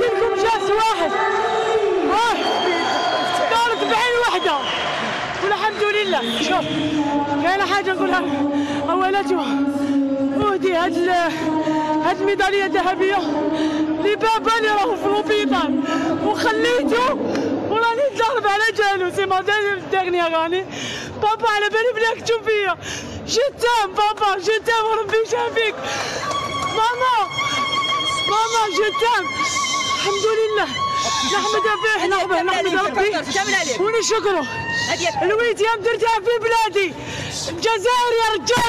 لكم جاس واحد. روح دارت بعين واحدة. والحمد لله. شوف كاينة حاجة نقولها. أولا أهدي هاد هاد الميدالية الذهبية لبابا اللي راهو في ال hôpital وخليته وراني ضارب على جالو. c'est ma dernière راني بابا على بالي بلاك تشوف فيا. je t'aime بابا je t'aime وربي يشافيك. ماما. ماما جتام الحمد لله نحمد به نحمد نحمد ربي. ونشكره. هدية الويتيام درتها في بلادي. الجزائر يا رجال.